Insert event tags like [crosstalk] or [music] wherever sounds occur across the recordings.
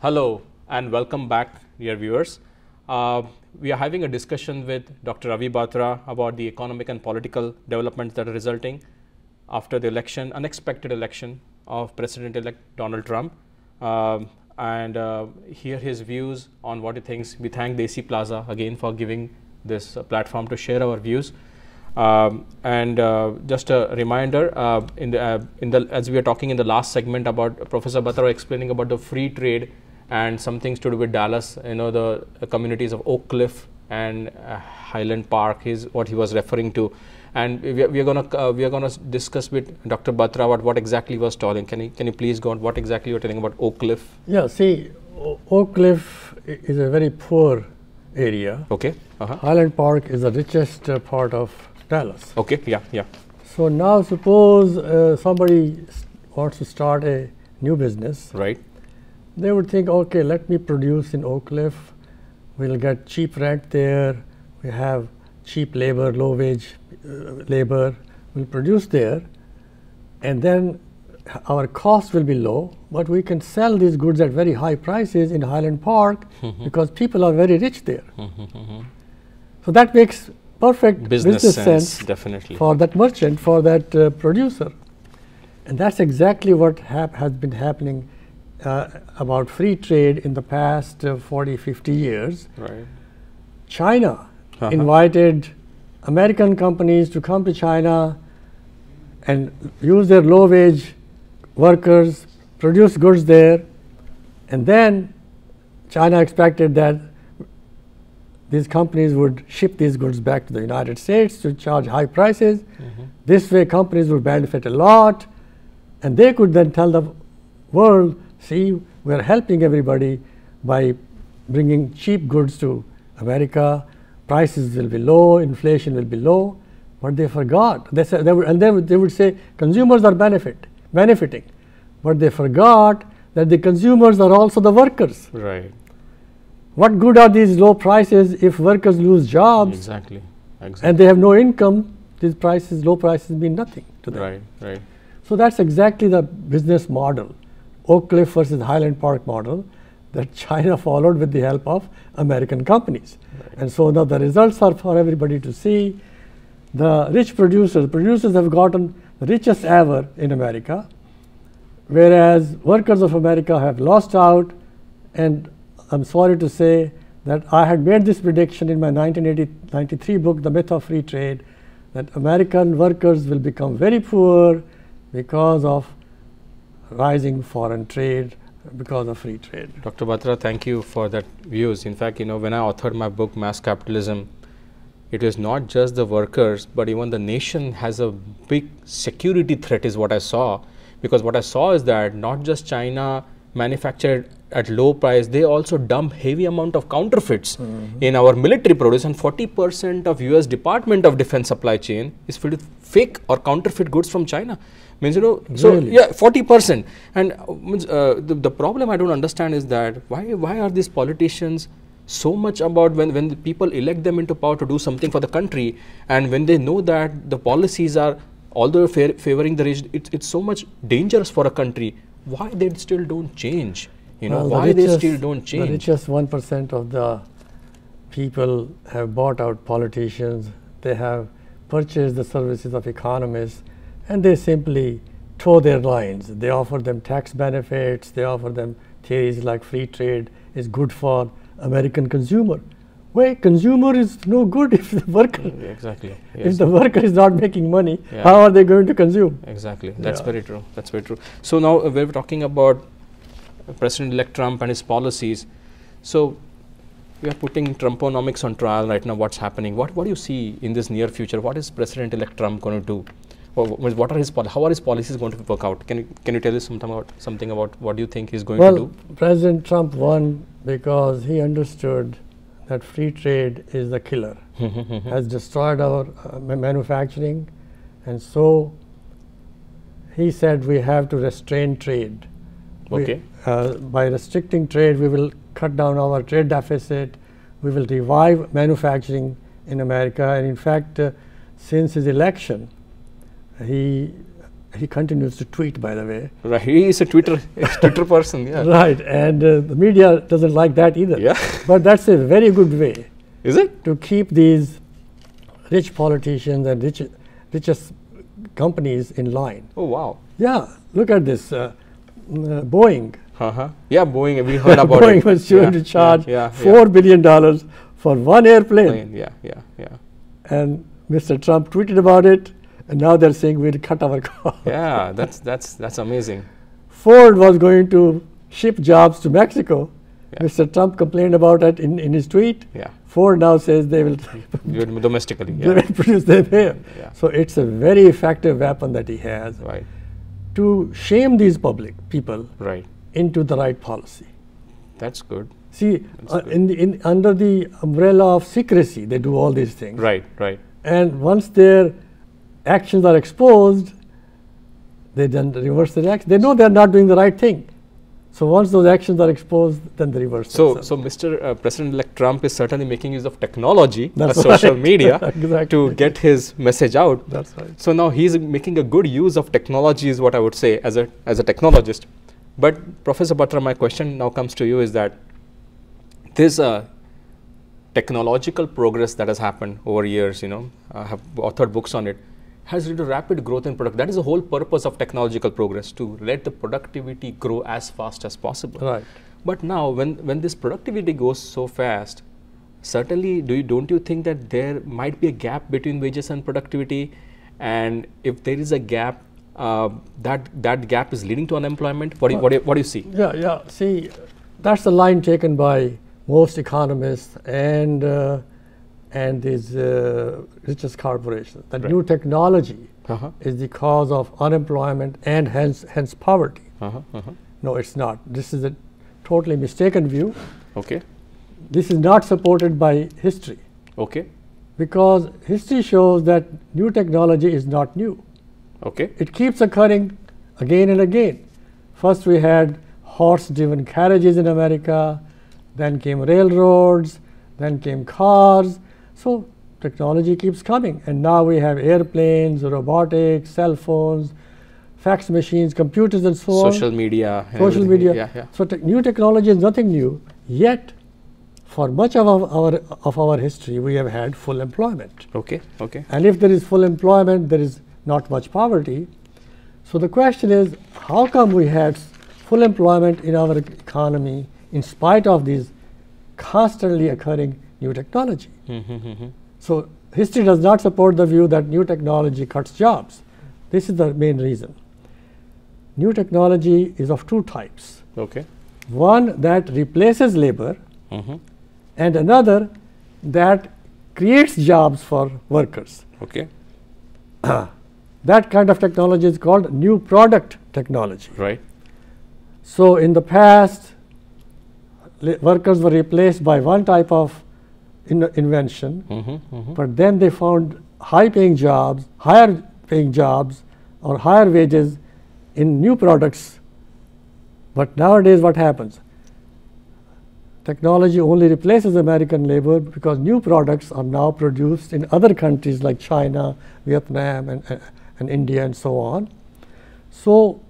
Hello and welcome back, dear viewers. Uh, we are having a discussion with Dr. Ravi Batra about the economic and political developments that are resulting after the election, unexpected election of President-elect Donald Trump, um, and uh, hear his views on what he thinks. We thank Desi Plaza again for giving this uh, platform to share our views. Um, and uh, just a reminder, uh, in the, uh, in the as we are talking in the last segment about Professor Batra explaining about the free trade and some things to do with Dallas, you know, the, the communities of Oak Cliff and uh, Highland Park is what he was referring to. And we are, we are gonna uh, we are gonna discuss with Dr. Batra about what exactly he was telling. Can you can you please go on what exactly you're telling about Oak Cliff? Yeah, see, o Oak Cliff is a very poor area. Okay. Uh-huh. Highland Park is the richest uh, part of Dallas. Okay. Yeah. Yeah. So now suppose uh, somebody wants to start a new business. Right. They would think, okay, let me produce in Oak Cliff. We'll get cheap rent there. We have cheap labor, low wage uh, labor. We'll produce there. And then our cost will be low, but we can sell these goods at very high prices in Highland Park because people are very rich there. So that makes perfect Business, business, sense, sense, definitely. for that merchant, for that uh, producer. And that's exactly what hap- has been happening uh, about free trade in the past uh, 40, 50 years. Right. China Uh-huh. invited American companies to come to China and use their low wage workers, produce goods there, and then China expected that these companies would ship these goods back to the United States to charge high prices. This way, companies would benefit a lot, and they could then tell the world, see, we're helping everybody by bringing cheap goods to America. Prices will be low, inflation will be low. But they forgot. They said, they would, and then they would say consumers are benefit, benefiting. But they forgot that the consumers are also the workers. Right. What good are these low prices if workers lose jobs Exactly. Exactly. and they have no income? These prices, low prices, mean nothing to them. right. Right. So that's exactly the business model, Oak Cliff versus Highland Park model that China followed with the help of American companies. And so now the results are for everybody to see. The rich producers, producers have gotten the richest ever in America, whereas workers of America have lost out. And I'm sorry to say that I had made this prediction in my 1993 book, The Myth of Free Trade, that American workers will become very poor because of rising foreign trade, because of free trade. Dr. Batra, thank you for that views. In fact, you know, when I authored my book, Mass Capitalism, it is not just the workers, but even the nation has a big security threat, is what I saw. Because what I saw is that not just China manufactured at low price, they also dump heavy amount of counterfeits mm-hmm. in our military produce, and 40% of U.S. Department of Defense supply chain is filled with fake or counterfeit goods from China. Means you know, so Really? yeah, forty percent. And uh, uh, the the problem I don't understand is that why why are these politicians so much about when when the people elect them into power to do something for the country, and when they know that the policies are although fa- favoring the rich, it's it's so much dangerous for a country. Why they still don't change? You know Well, the why they still don't change? The richest 1% of the people have bought out politicians, they have purchased the services of economists, and they simply toe their lines. They offer them tax benefits, they offer them theories like free trade is good for American consumer. Wait, consumer is no good [laughs] if the worker exactly. if the worker is not making money, Yeah. how are they going to consume? Exactly. That's Yeah. very true. That's very true. So now uh, we're talking about President-elect Trump and his policies. So we are putting Trumponomics on trial right now. What's happening? What What do you see in this near future? What is President-elect Trump going to do? Wha- wha- What are his pol- How are his policies going to work out? Can you Can you tell us something about something about what do you think he's going Well, to do? President Trump won because he understood that free trade is the killer, has destroyed our uh, manufacturing, and so he said we have to restrain trade. We- Okay. uh, by restricting trade, we will cut down our trade deficit. We will revive manufacturing in America. And in fact, uh, since his election, he He continues to tweet, by the way. Right. He is a Twitter [laughs] Twitter person. Yeah. Right, and uh, the media doesn't like that either. Yeah. [laughs] But that's a very good way Is it? to keep these rich politicians and rich, richest companies in line. Oh wow. Yeah, look at this. Uh, uh, Boeing. Uh huh. Yeah, Boeing. We [laughs] heard about Boeing it. Boeing was Yeah, to charge Yeah. yeah, four billion dollars for one airplane, Plane, Yeah. Yeah. Yeah. and Mr. Trump tweeted about it, and now they're saying we'll cut our [laughs] costs. Yeah. That's that's that's amazing. Ford was going to ship jobs to Mexico. Yeah. Mr. Trump complained about it in, in his tweet. Yeah. Ford now says they will, [laughs] domestically. they will produce them here. Yeah. So it's a very effective weapon that he has Right. to shame these public people Right. into the right policy. That's good. See, That's uh, good. in, the, in under the umbrella of secrecy, they do all these things. Right. Right. And once their actions are exposed, they then reverse their action. They know they're not doing the right thing. So once those actions are exposed, then they reverse So, themselves. so Mr. Uh, President-elect Trump is certainly making use of technology, uh, [laughs] social right. media, [laughs] Exactly. to get his message out. That's right. So now he's making a good use of technology, is what I would say as a as a technologist. But Professor Batra, my question now comes to you: is that this uh, technological progress that has happened over years, you know, I have authored books on it, has led to rapid growth in product. That is the whole purpose of technological progress to let the productivity grow as fast as possible. Right. But now, when when this productivity goes so fast, certainly, do you don't you think that there might be a gap between wages and productivity? And if there is a gap, uh, that that gap is leading to unemployment. What do you, what do you, what do you see? Yeah, yeah. See, that's the line taken by most economists and uh, and these uh, richest corporations. That Right. new technology Uh-huh. is the cause of unemployment and hence hence poverty. Uh-huh, uh-huh. No, it's not. This is a totally mistaken view. Okay. This is not supported by history Okay. because history shows that new technology is not new. Okay. It keeps occurring again and again. First, we had horse driven carriages in America, then came railroads, then came cars. So, technology keeps coming. And now we have airplanes, robotics, cell phones, fax machines, computers, and so on. Social media. Social media. Yeah, yeah. So, te- new technology is nothing new. Yet, for much of our, our, of our history, we have had full employment. Okay. Okay. And if there is full employment, there is not much poverty. So the question is, how come we had full employment in our economy in spite of these constantly occurring new technology? So history does not support the view that new technology cuts jobs. This is the main reason. New technology is of two types. Okay. One that replaces labor Mm-hmm. and another that creates jobs for workers. Okay. [clears throat] That kind of technology is called new product technology. Right. So, in the past, workers were replaced by one type of in- invention, Mm-hmm. Mm-hmm. but then they found high paying jobs, higher paying jobs, or higher wages in new products. But nowadays, what happens? Technology only replaces American labor because new products are now produced in other countries like China, Vietnam, and, and- and India, and so on. So,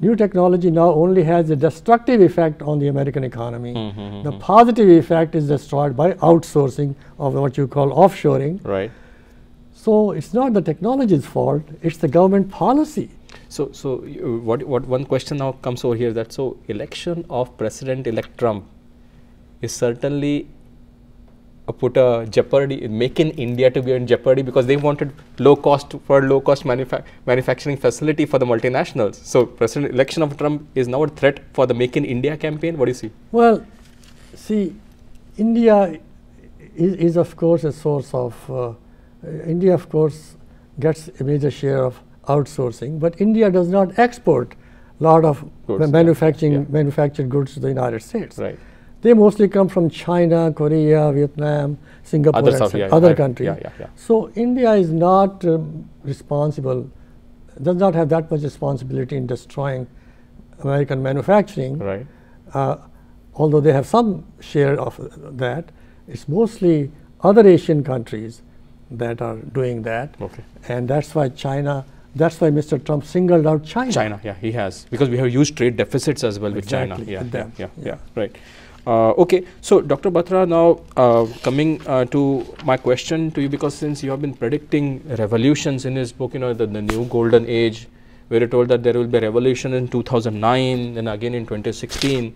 new technology now only has a destructive effect on the American economy. Mhm, The positive effect is destroyed by outsourcing of what you call offshoring. Right. So, it's not the technology's fault, it's the government policy. So, so what, what one question now comes over here that so election of President-elect Trump is certainly put a jeopardy, make in India to be in jeopardy because they wanted low cost for low cost manufa- manufacturing facility for the multinationals. So, President election of Trump is now a threat for the Make in India campaign. What do you see? Well, see, India is, is of course a source of, uh, uh, India of course gets a major share of outsourcing, but India does not export a lot of Goods, manufacturing yeah. manufactured goods to the United States. Right. They mostly come from China, Korea, Vietnam, Singapore, Other so- yeah, other I- countries. yeah, yeah, yeah. So India is not um, responsible, does not have that much responsibility in destroying American manufacturing. Right. Uh, although they have some share of that, it's mostly other Asian countries that are doing that, Okay. and that's why China That's why Mr. Trump singled out China. China, yeah, he has because we have huge trade deficits as well Exactly, with China. Yeah, yeah, yeah, yeah. yeah, right. Uh, okay, so Dr. Batra, now uh, coming uh, to my question to you, because since you have been predicting revolutions in his book, you know, the, the new golden age, where you told that there will be a revolution in 2009 and again in 2016.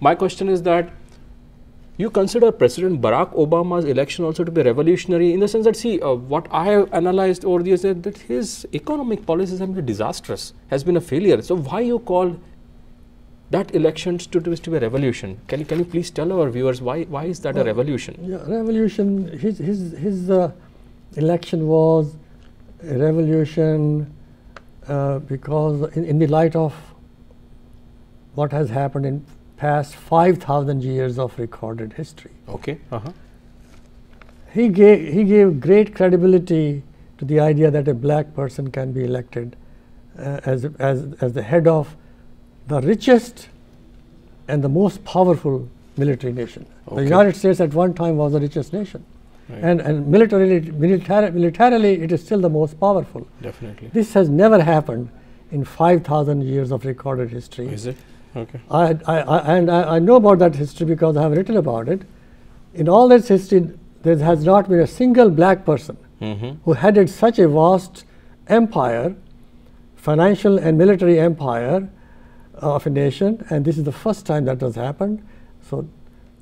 My question is that you consider President Barack Obama's election also to be revolutionary in the sense that, see, uh, what I have analyzed over the years that, that his economic policies have been disastrous, has been a failure. So why you call that election to, to, be a revolution? Can you, can you please tell our viewers why, why is that a revolution? Yeah, revolution. His his his uh, election was a revolution uh, because in, in the light of what has happened in past 5,000 years of recorded history. Okay. Uh-huh. He gave he gave great credibility to the idea that a black person can be elected uh, as as as the head of the richest and the most powerful military nation. Okay. The United States at one time was the richest nation. Right. And, and militarily, militar, militarily, it is still the most powerful. Definitely. This has never happened in 5,000 years of recorded history. Is it? Okay. I, I, I, and I, I know about that history because I have written about it. In all this history, there has not been a single black person Mm-hmm. who headed such a vast empire, financial and military empire of a nation, and this is the first time that has happened. So,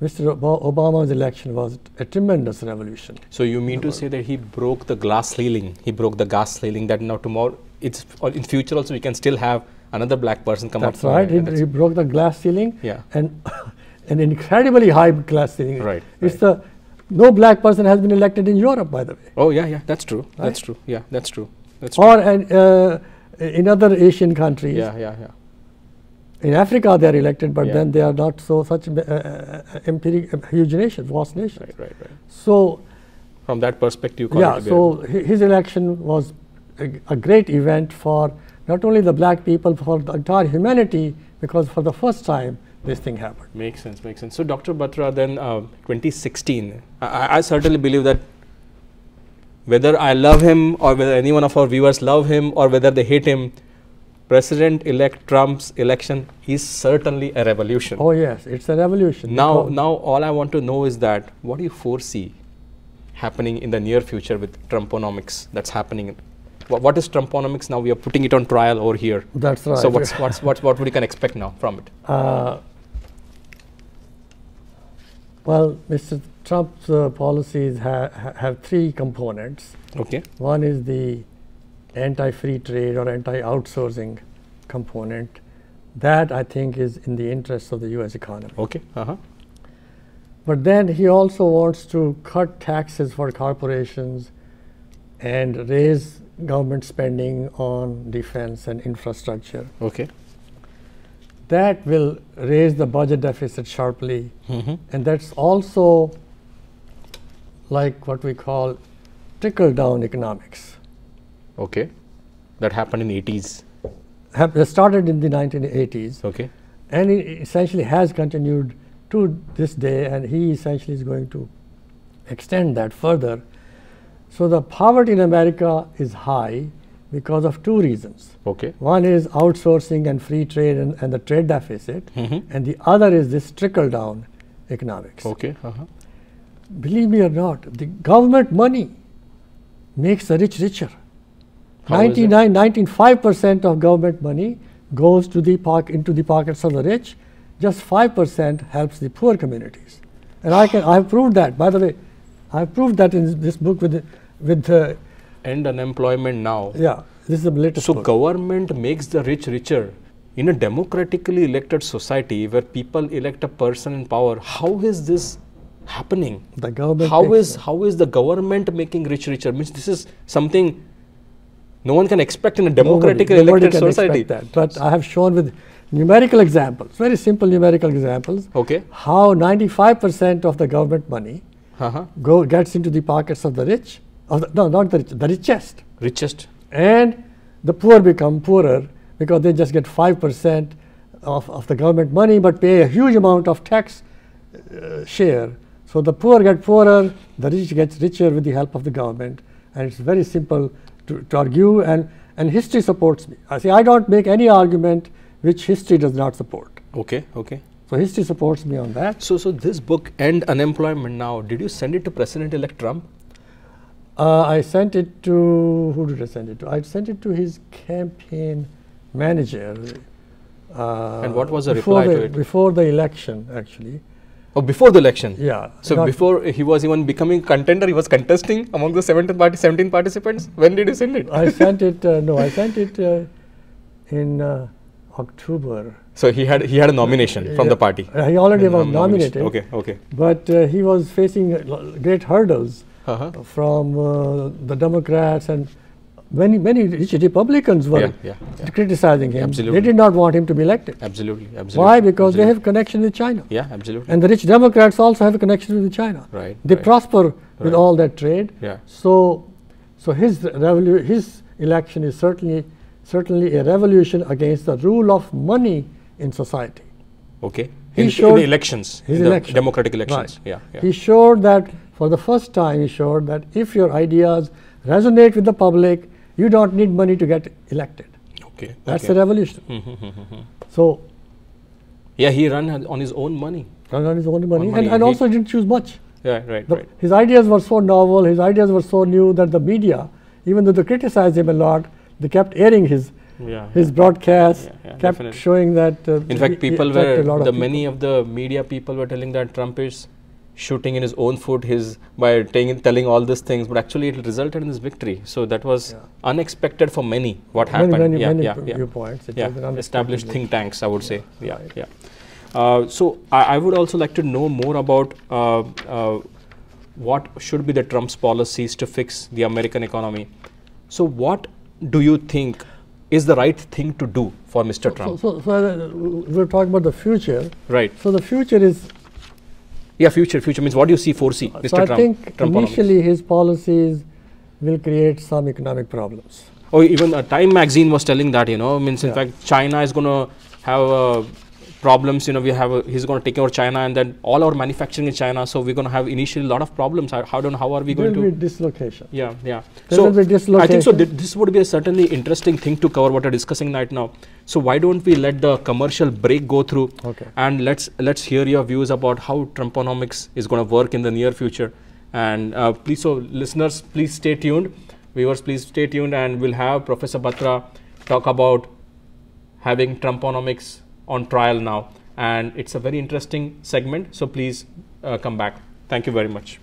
Mr. Ob- Obama's election was a tremendous revolution. So you mean to say that he broke the glass ceiling? He broke the glass ceiling that now tomorrow, it's in future also we can still have another black person come That's up. right. He, and that's- he broke the glass ceiling, Yeah. and [laughs] an incredibly high glass ceiling. Right, It's right. the no black person has been elected in Europe, by the way, Oh yeah, yeah, that's true. That's true. Yeah, that's true. That's true. or an, uh, in other Asian countries. Yeah, yeah, yeah. In Africa, they are elected, but Yeah. then they are not so such uh, uh, empiric, uh, huge nation, vast nation. Right, right, right. So From that perspective, yeah, it to be so his election was a, a great event for not only the black people, for the entire humanity, because for the first time this thing happened. Makes sense, makes sense. So, Dr. Batra, then uh, 2016, I- I, I certainly believe that whether I love him or whether any one of our viewers love him or whether they hate him, President elect Trump's election is certainly a revolution. Oh yes, it's a revolution. now, now, all I want to know is that what do you foresee happening in the near future with Trumponomics that's happening? Wha- what is Trumponomics now? We are putting it on trial over here. that's right. So, what's, what's, what's, what we can expect now from it? Uh, well, Mr. Trump's uh, policies ha- have three components. Okay. One is the anti-free trade or anti-outsourcing component. That I think is in the interest of the U.S. economy. Okay. Uh-huh. But then he also wants to cut taxes for corporations and raise government spending on defense and infrastructure. Okay. That will raise the budget deficit sharply. Mm-hmm. And that's also like what we call trickle down economics. Okay. That happened in 80s. Hap- it started in the 1980s Okay. and it essentially has continued to this day, and he essentially is going to extend that further. So the poverty in America is high because of two reasons. Okay. One is outsourcing and free trade and, and the trade deficit, Mm-hmm. and the other is this trickle down economics. Okay. Uh-huh. Believe me or not, the government money makes the rich richer. How is it? 99, 95% of government money goes to the poc- into the pockets of the rich, just 5% helps the poor communities. And I can, I've proved that. By the way, I've proved that in this book with, with uh, End unemployment now. yeah, this is the latest So book. government makes the rich richer. In a democratically elected society where people elect a person in power, how is this happening? the government How is how is the government making rich richer? Means this is something no one can expect in a democratically nobody, elected society. that. But I have shown with numerical examples, very simple numerical examples, Okay. how 95% of the government money Uh-huh. go gets into the pockets of the rich, of the, no, not the rich, the richest, Richest. and the poor become poorer because they just get five percent of, of the government money, but pay a huge amount of tax uh, share. So the poor get poorer, the rich gets richer with the help of the government, and it's very simple to, to argue, and, and history supports me. I see, I don't make any argument which history does not support. Okay, okay. So history supports me on that. So, so this book, End Unemployment Now, did you send it to President-elect Trump? Uh, I sent it to who did I send it to? I sent it to his campaign manager. Uh, And what was the reply the, to it? Before the election, actually. Oh, before the election? Yeah. So before he was even becoming contender, he was contesting among the 17, party, 17 participants. When did you send it? I sent it. Uh, no, I sent it uh, in uh, October. so he had he had a nomination from the party. Uh, he already was nom- nominated. Okay, okay. But uh, he was facing great hurdles Uh-huh. from uh, the Democrats and many many rich Republicans were Yeah, yeah, criticizing him. Absolutely. They did not want him to be elected. Absolutely, absolutely. Why? Because they have connection with China. Yeah, absolutely. And the rich Democrats also have a connection with China. Right, They right. prosper with all that trade. Yeah. So, so his revolu- his election is certainly certainly a revolution against the rule of money in society. Okay. He In, in showed the elections, His in election. democratic elections. Right. Yeah, yeah. He showed that for the first time. He showed that if your ideas resonate with the public, you don't need money to get elected. okay. That's okay. a revolution. Mhm. So, Yeah, he ran on his own money. run on his own money, money, and, and he- also didn't choose much. Yeah, right, The- right. His ideas were so novel, his ideas were so new that the media, even though they criticized him a lot, they kept airing his Yeah. his Yeah, yeah, kept definitely. showing that. Uh, In fact, people were of the people. many of the media people were telling that Trump is shooting in his own foot his by telling, all these things, but actually it resulted in his victory. So that was Yeah. unexpected for many. What many, happened? many, yeah, many yeah, yeah. viewpoints. It yeah, established think tanks, I would say. Yeah, Right. yeah. Uh, so I, I would also like to know more about uh, uh, what should be the Trump's policies to fix the American economy. So what do you think is the right thing to do for Mr. So, Trump? so, so uh, we're talking about the future. right. So the future is. Yeah, future. Future means what do you see foresee, Mr. so I Trump? think Trumponomics? initially his policies will create some economic problems. Oh, even uh, Time magazine was telling that, you know, means in Yeah. fact China is going to have uh, problems. You know, we have a, he's going to take over China, and then all our manufacturing in China. So we're going to have initially a lot of problems. How, how don't how are we There going will to? be dislocation. Yeah, yeah. There so will be I think so. Th- this would be a certainly interesting thing to cover what we're discussing right now. So why don't we let the commercial break go through, Okay. and let's let's hear your views about how Trumponomics is going to work in the near future. And uh, please, so listeners, please stay tuned. Viewers, please stay tuned, and we'll have Professor Batra talk about having Trumponomics on trial now. And it's a very interesting segment. So please uh, come back. Thank you very much.